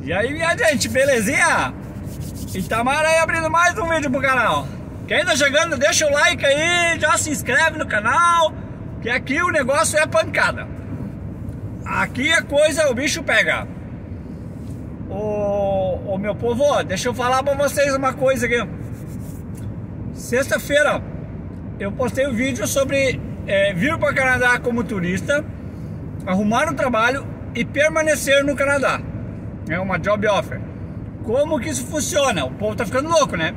E aí minha gente, belezinha? Itamar aí abrindo mais um vídeo pro canal. Quem tá chegando, deixa o like aí, já se inscreve no canal Que aqui o negócio é pancada. Aqui a coisa, o bicho pega. Ô, ô meu povo, deixa eu falar pra vocês uma coisa aqui. Sexta-feira eu postei um vídeo sobre é, vir para o Canadá como turista Arrumar um trabalho e permanecer no Canadá é uma job offer. Como que isso funciona? O povo tá ficando louco, né?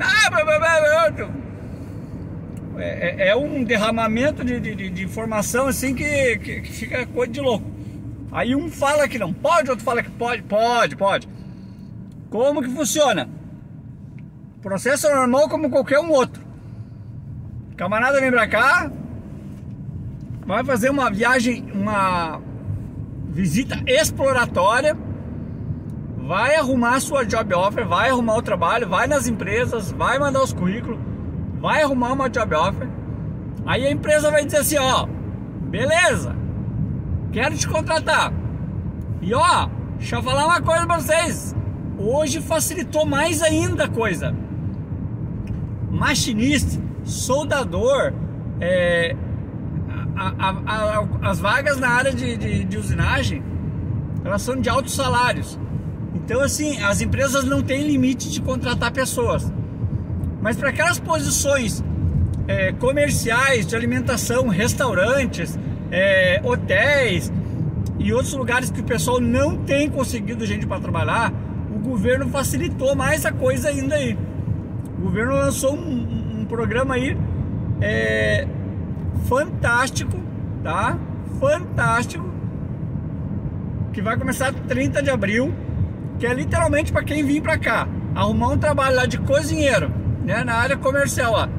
É, é, é um derramamento de, de, de, informação assim que, que, que, fica coisa de louco. Aí um fala que não pode, outro fala que pode. Pode, pode. Como que funciona? Processo normal como qualquer um outro. Camarada vem pra cá, vai fazer uma viagem, uma visita exploratória vai arrumar sua job offer, vai arrumar o trabalho, vai nas empresas, vai mandar os currículos, vai arrumar uma job offer. Aí a empresa vai dizer assim, ó, beleza, quero te contratar. E ó, deixa eu falar uma coisa pra vocês. Hoje facilitou mais ainda a coisa. Machinista, soldador, é, a, a, a, as vagas na área de, de, de usinagem, elas são de altos salários. Então, assim, as empresas não têm limite de contratar pessoas. Mas para aquelas posições é, comerciais, de alimentação, restaurantes, é, hotéis e outros lugares que o pessoal não tem conseguido gente para trabalhar, o governo facilitou mais a coisa ainda aí. O governo lançou um, programa aí é, fantástico, tá? Fantástico, que vai começar 30 de abril que é literalmente para quem vir para cá, arrumar um trabalho lá de cozinheiro, né, na área comercial lá.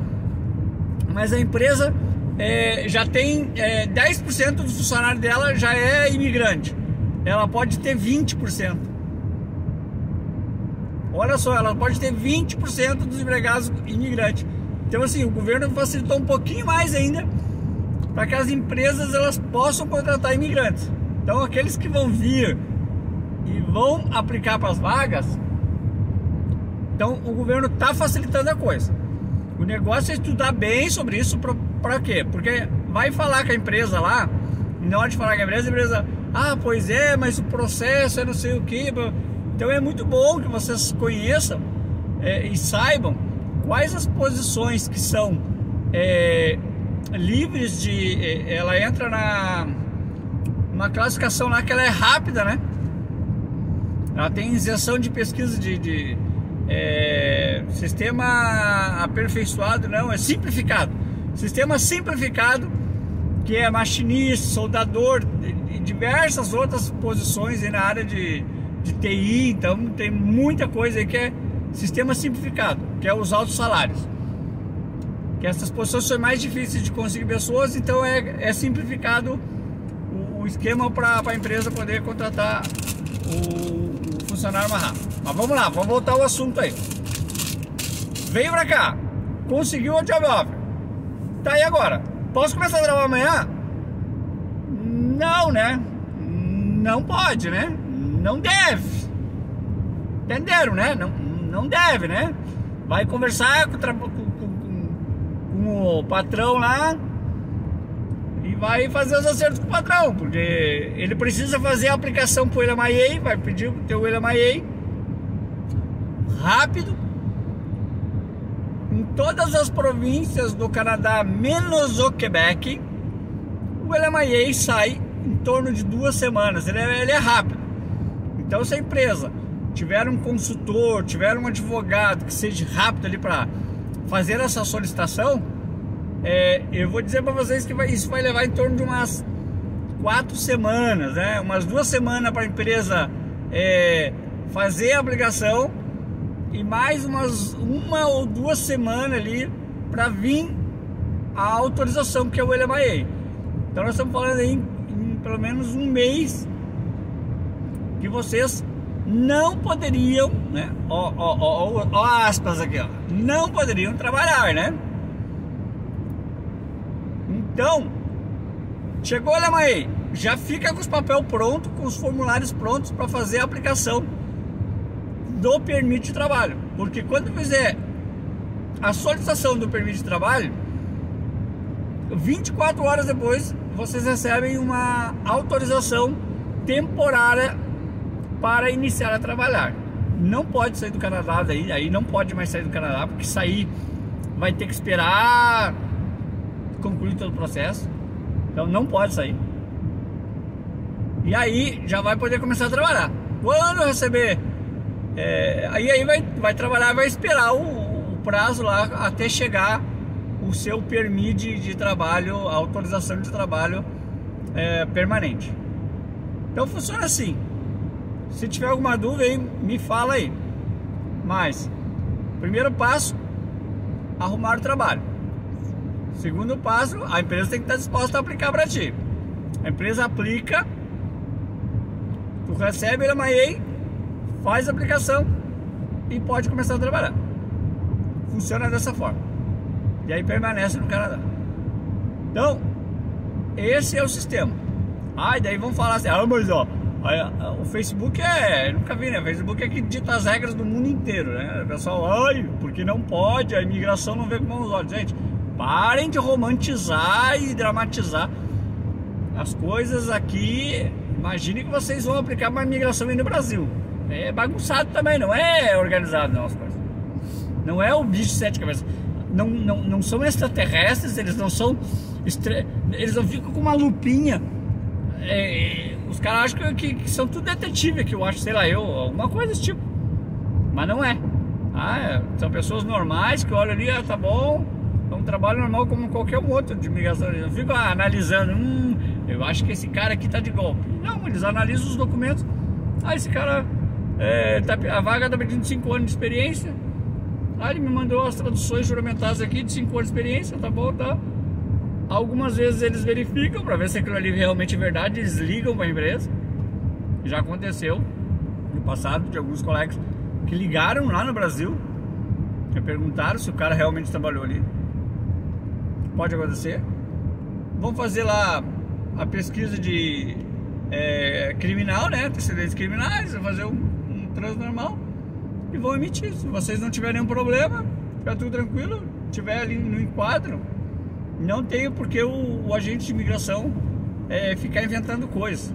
Mas a empresa é, já tem é, 10% do funcionário dela já é imigrante. Ela pode ter 20%. Olha só, ela pode ter 20% dos empregados imigrantes. Então assim, o governo facilitou um pouquinho mais ainda para que as empresas elas possam contratar imigrantes. Então aqueles que vão vir e vão aplicar para as vagas, então o governo está facilitando a coisa. O negócio é estudar bem sobre isso para quê? Porque vai falar com a empresa lá, e na hora de falar com a empresa, a empresa, ah, pois é, mas o processo é não sei o que. Então é muito bom que vocês conheçam é, e saibam quais as posições que são é, livres de. É, ela entra na uma classificação lá que ela é rápida, né? Ela tem isenção de pesquisa de, de é, sistema aperfeiçoado, não, é simplificado. Sistema simplificado, que é machinista, soldador e diversas outras posições na área de, de TI. Então tem muita coisa aí que é sistema simplificado, que é os altos salários. Que essas posições são mais difíceis de conseguir pessoas, então é, é simplificado o, o esquema para a empresa poder contratar o funcionário mais rápido. Mas vamos lá, vamos voltar ao assunto aí. Veio pra cá, conseguiu o job offer. Tá aí agora. Posso começar a gravar amanhã? Não, né? Não pode, né? Não deve. Entenderam, né? Não, não deve, né? Vai conversar com, com, com, o patrão lá vai fazer os acertos com o patrão, porque ele precisa fazer a aplicação para o Elamaei, vai pedir o teu Elamaei rápido. Em todas as províncias do Canadá, menos o Quebec, o Elamaei sai em torno de duas semanas, ele é, ele é rápido. Então se a empresa tiver um consultor, tiver um advogado que seja rápido ali para fazer essa solicitação, é, eu vou dizer para vocês que vai, isso vai levar em torno de umas quatro semanas, né? Umas duas semanas para a empresa é, fazer a aplicação e mais umas uma ou duas semanas ali para vir a autorização que é o LMIA. Então nós estamos falando aí em, em pelo menos um mês que vocês não poderiam, né? Ó, ó, ó, ó, aspas aqui, ó, não poderiam trabalhar, né? Então, chegou a aí, já fica com os papéis prontos, com os formulários prontos para fazer a aplicação do permite de trabalho. Porque quando fizer a solicitação do permite de trabalho, 24 horas depois vocês recebem uma autorização temporária para iniciar a trabalhar. Não pode sair do Canadá daí, aí não pode mais sair do Canadá, porque sair vai ter que esperar concluir todo o processo. Então não pode sair. E aí já vai poder começar a trabalhar. Quando receber, é, aí, aí vai, vai trabalhar, vai esperar o, o prazo lá até chegar o seu permit de, de trabalho, a autorização de trabalho é, permanente. Então funciona assim. Se tiver alguma dúvida aí, me fala aí. Mas, primeiro passo, arrumar o trabalho. Segundo passo, a empresa tem que estar disposta a aplicar para ti. A empresa aplica, tu recebe ele amanhã, faz a aplicação e pode começar a trabalhar. Funciona dessa forma. E aí permanece no Canadá. Então, esse é o sistema. Ah, e daí vamos falar assim, ah, mas ó, o Facebook é, nunca vi, né? O Facebook é que dita as regras do mundo inteiro, né? O pessoal, ai, porque não pode, a imigração não vê com bons olhos. Gente, parem de romantizar e dramatizar as coisas aqui. Imagine que vocês vão aplicar uma imigração aí no Brasil. É bagunçado também, não é organizado não as coisas. Não é o bicho de sete cabeças não, não, não são extraterrestres, eles não são. Estre... Eles não ficam com uma lupinha. É, os caras acham que, que, são tudo detetive, que eu acho, sei lá, eu, alguma coisa desse tipo. Mas não é. Ah, é. São pessoas normais que olham ali, ah, tá bom, é um trabalho normal como qualquer outro de imigração. Eu não fico ah, analisando, hum, eu acho que esse cara aqui tá de golpe. Não, eles analisam os documentos. Ah, esse cara, é, tá, a vaga tá pedindo 5 anos de experiência Aí ele me mandou as traduções juramentadas aqui de 5 anos de experiência, tá bom, tá? Algumas vezes eles verificam para ver se aquilo ali realmente é verdade, eles ligam para a empresa. Já aconteceu no passado de alguns colegas que ligaram lá no Brasil e perguntaram se o cara realmente trabalhou ali. Pode acontecer. Vamos fazer lá a pesquisa de é, criminal, né? Antecedentes criminais, fazer um, um normal e vão emitir. Se vocês não tiverem nenhum problema, fica tudo tranquilo, tiver ali no enquadro, não tem porque o, o agente de imigração é, ficar inventando coisas.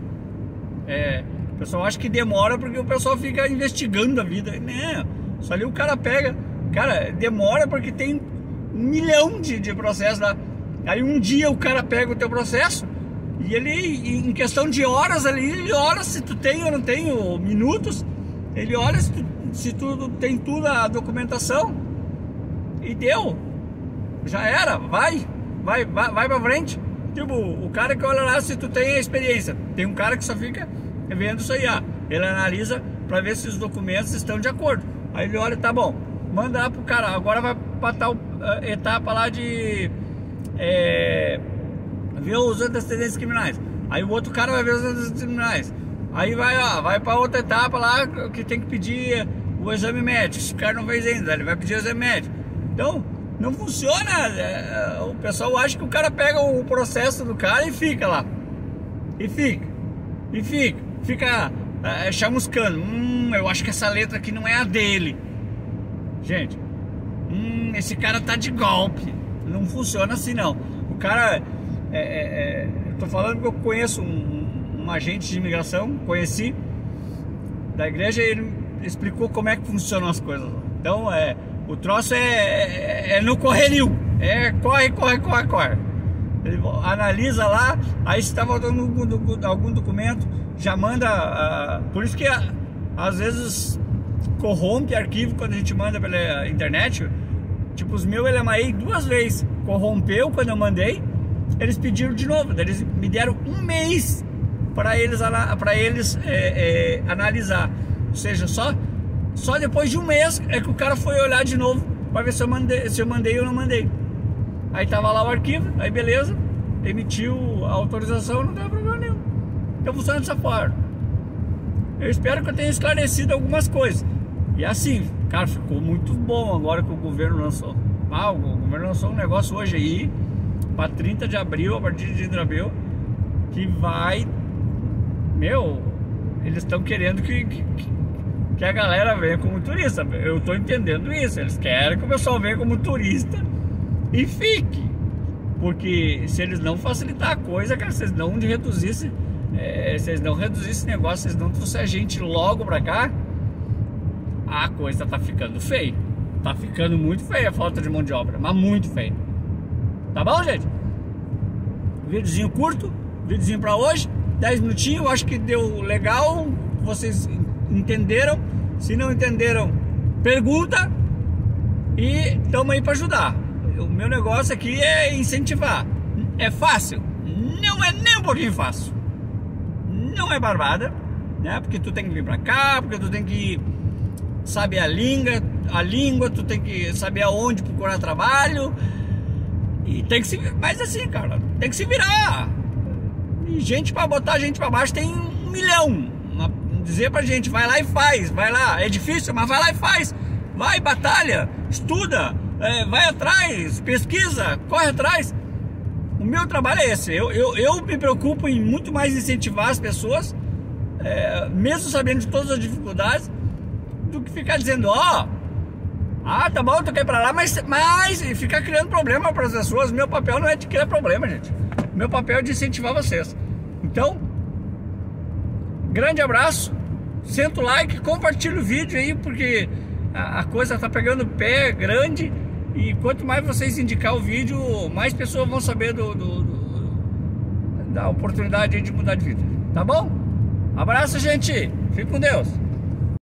É, o pessoal acha que demora porque o pessoal fica investigando a vida. Não, só ali o cara pega. Cara, demora porque tem um milhão de, de processos lá. Aí um dia o cara pega o teu processo e ele, em questão de horas ali, ele olha se tu tem ou não tem, ou minutos, ele olha se tu se tudo tem tudo a documentação e deu, já era, vai, vai, vai, vai pra frente. Tipo, o cara que olha lá se tu tem a experiência, tem um cara que só fica vendo isso aí, ó. Ele analisa para ver se os documentos estão de acordo. Aí ele olha, tá bom, manda lá pro cara, agora vai pra tal uh, etapa lá de é, ver os antecedentes criminais. Aí o outro cara vai ver os antecedentes criminais. Aí vai, ó, vai para outra etapa lá que tem que pedir o exame médico. Se o cara não fez ainda, ele vai pedir o exame médico. Então, não funciona. É, o pessoal acha que o cara pega o processo do cara e fica lá. E fica. E fica. Fica é, chamuscando. Hum, eu acho que essa letra aqui não é a dele. Gente, hum, esse cara tá de golpe. Não funciona assim não. O cara. É, é, é, tô falando que eu conheço um, um agente de imigração, conheci da igreja, ele explicou como é que funcionam as coisas. Então, é, o troço é, é, é no correrio. É corre, corre, corre, corre. Ele analisa lá, aí se está faltando algum, algum, documento, já manda. Uh, por isso que uh, às vezes corrompe arquivo quando a gente manda pela internet. Tipo, os meus LMAI duas vezes corrompeu quando eu mandei. Eles pediram de novo, eles me deram um mês para eles, pra eles é, é, analisar. Ou seja, só, só depois de um mês é que o cara foi olhar de novo para ver se eu, mandei, se eu mandei ou não mandei. Aí tava lá o arquivo, aí beleza, emitiu a autorização, não deu problema nenhum. Então funciona dessa forma. Eu espero que eu tenha esclarecido algumas coisas. E assim, cara, ficou muito bom agora que o governo lançou. Ah, o governo lançou um negócio hoje aí para 30 de abril, a partir de 30 de abril, que vai. Meu, eles estão querendo que, que, que, a galera venha como turista. Eu estou entendendo isso. Eles querem que o pessoal venha como turista e fique. Porque se eles não facilitar a coisa, cara, se eles não reduzissem, é, se eles não reduzissem esse negócio, se eles não trouxerem gente logo pra cá, a coisa tá ficando feia. Tá ficando muito feia a falta de mão de obra, mas muito feia. Tá bom, gente? Videozinho curto, videozinho pra hoje, 10 minutinhos, acho que deu legal, vocês entenderam. Se não entenderam, pergunta e tamo aí pra ajudar. O meu negócio aqui é incentivar. É fácil? Não é nem um pouquinho fácil. Não é barbada, né? Porque tu tem que vir pra cá, porque tu tem que saber a língua, a língua, tu tem que saber aonde procurar trabalho. E tem que se. Mas assim, cara, tem que se virar. E gente para botar gente para baixo tem um milhão. Dizer pra gente, vai lá e faz, vai lá. É difícil, mas vai lá e faz. Vai, batalha, estuda, é, vai atrás, pesquisa, corre atrás. O meu trabalho é esse. Eu, eu, eu me preocupo em muito mais incentivar as pessoas, é, mesmo sabendo de todas as dificuldades, do que ficar dizendo, ó, oh, ah, tá bom, tu quer ir pra lá, mas, mas ficar criando problema para as pessoas. Meu papel não é de criar problema, gente. Meu papel é de incentivar vocês. Então, grande abraço, senta o like, compartilha o vídeo aí, porque a, a coisa tá pegando pé grande. E quanto mais vocês indicar o vídeo, mais pessoas vão saber do, do, do da oportunidade de mudar de vida. Tá bom? Abraço, gente. Fique com Deus.